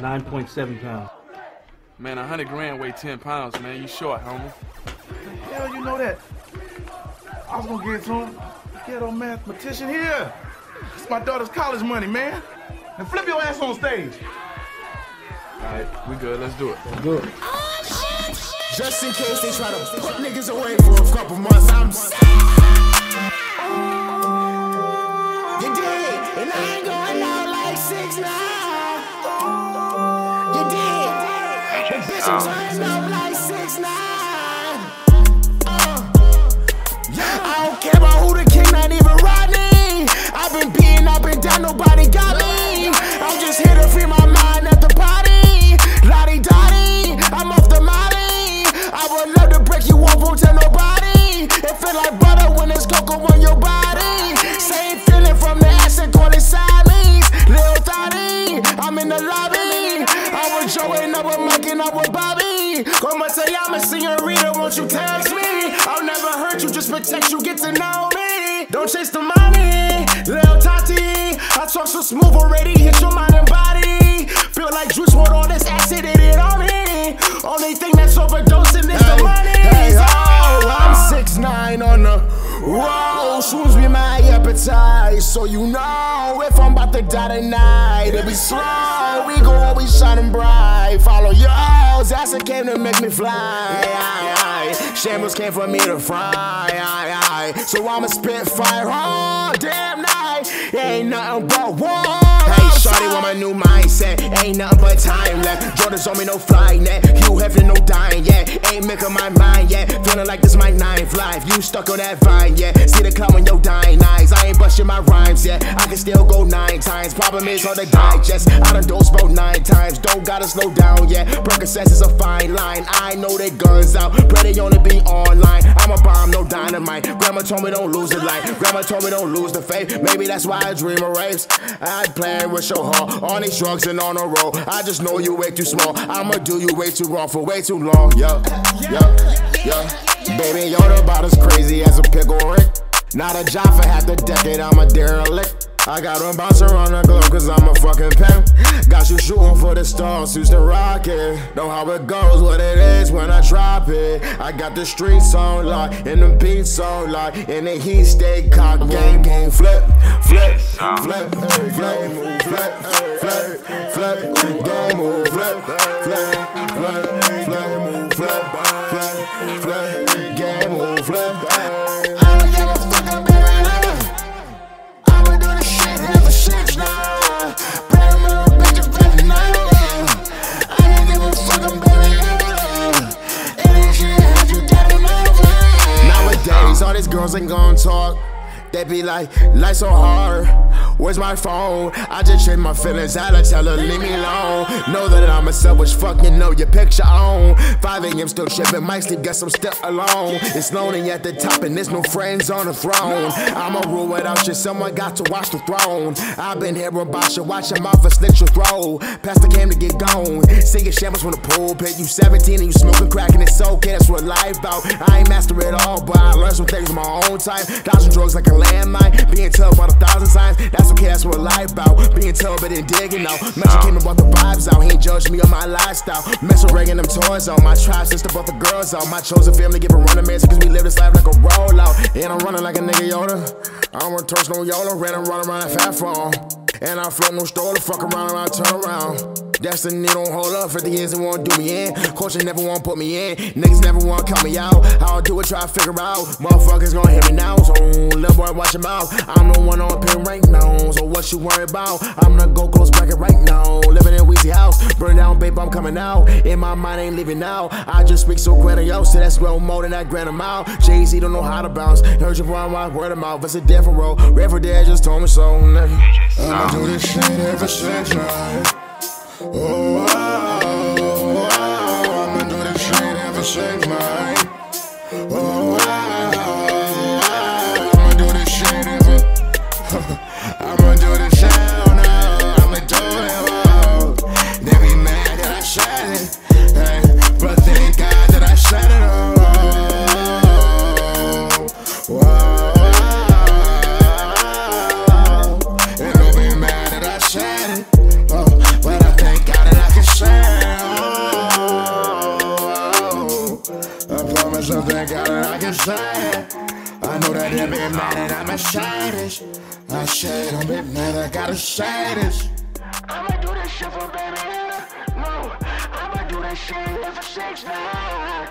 9.7 pounds. Man, a hundred grand weigh 10 pounds, man. You short, homie. Hell, you know that. I was gonna get some ghetto mathematician here. It's my daughter's college money, man. And flip your ass on stage. All right, we good. Let's do it. Let's do it. Just in case they try to put niggas away for a couple months, I'm You up. Uh, I don't care about who the king, not even Rodney. I've been beaten, I've been down, nobody got me. I'm just here to free my mind at the party. Lottie Dottie, I'm off the. I would love to break you tell nobody. It feel like butter when it's cocoa on your body. Same feeling from the acid, I'm in the lobby. With Joe and with Mike and I'm with Bobby. Como say I'm a senorita, won't you text me? I'll never hurt you, just protect you, get to know me. Don't chase the money, Lil Tati. I talk so smooth already, hit your mind and body. Feel like Juice WRLD all this acid, in it on me. Only thing that's overdosing is the money. Hey, oh, I'm uh, six nine on the whoa. Soon be my appetite, so you know if I'm about to die tonight, it be slow. We go always shining bright. Follow yours, acid came to make me fly. Shambles came for me to fry. So I'ma spit fire all damn night. Ain't nothing but war. Shorty want my new mindset. Ain't nothing but time left. Jordan's on me, no fly net. Hugh Hefner, no dying yet. Ain't making my mind yet. Feeling like this my ninth life. You stuck on that vine yet. See the clown in your dying eyes. I ain't busting my rhymes yet. I can still go nine times. Problem is hard to digest. I done dosed about nine times. Don't gotta slow down yet. Percocets is a fine line. I know they guns out. Pray they only be online. I'm a bomb, no dynamite. Grandma told me don't lose the light. Grandma told me don't lose the faith. Maybe that's why I dream of rapes. I play with your heart. On these drugs and on the road. I just know you way too small. I'ma do you way too wrong for way too long. Yo, yo, yo. Baby, you're about as crazy as a pickle Rick. Not a job for half the decade, I'm a derelict. I got them bounce around the globe cause I'm a fucking pimp. Got you shooting for the stars, Houston Rocket. Know how it goes, what it is when I drop it. I got the streets on lock, and the beats on lock, and the heat stay cocked. Game, game, flip, flip, flip, flip, flip, flip, flip, game move, flip, flip, flip, flip, move, flip, flip, flip, game move, flip. I don't give a fuck, I'm I'ma do this shit ever since now. Brand new bitch, I'm back now. I don't give a fuck, I'm baby. And this shit had you down over. Nowadays, all these girls ain't gon' talk. They be like, life so hard. Where's my phone? I just check my feelings. I tell her, leave me alone. Know that I'm a selfish fuck, know your picture on. 5 a.m. still tripping, might sleep, guess I'm still alone. It's lonely at the top, and there's no friends on the throne. I'ma rule without you, someone got to watch the throne. I've been hearing about you, watch your mouth and slit your throat. Pastor came to get gone. Singing shambles from the pulpit. You 17 and you smoking crack, and it's okay, that's what life about. I ain't master it all, but I learned some things in my own time. Dodging drugs like a landmine, being tough about a thousand signs. That's okay, that's what life about. Being tough, but then digging out. Metro came and brought the vibes out. He ain't judged me on my lifestyle. Mess with them toys on. My tribe sister brought the girls out. My chosen family give a run to cause we live this life like a rollout. And I'm running like a nigga Yoda. I don't want to no YOLO, ran and run around that fat phone. And I float no stroller, fuck around and I turn around. Destiny don't hold up, 50 years they won't do me in. Culture never want put me in. Niggas never want count me out. I'll do it, try to figure out. Motherfuckers gonna hit me now, so little boy, watch your mouth. I'm the one on pin right now, so what you worry about? I'm gonna go close bracket right now. Living in Weezy house, burn down, babe, I'm coming out. In my mind, ain't leaving now. I just speak so grandiose, so that's well more than that grand amount. Jay Z don't know how to bounce. Heard you my word of mouth, it's a different road. River Dad just told me so. I'ma do this shit ever since night. Oh, oh, oh, I'ma do this shit ever since night. Me something, girl, and I can shine. I know that they be mad and I'm a shyness. I say I'm be mad, I gotta say this. I'ma do this shit for baby. No, I'ma do this shit for six nine.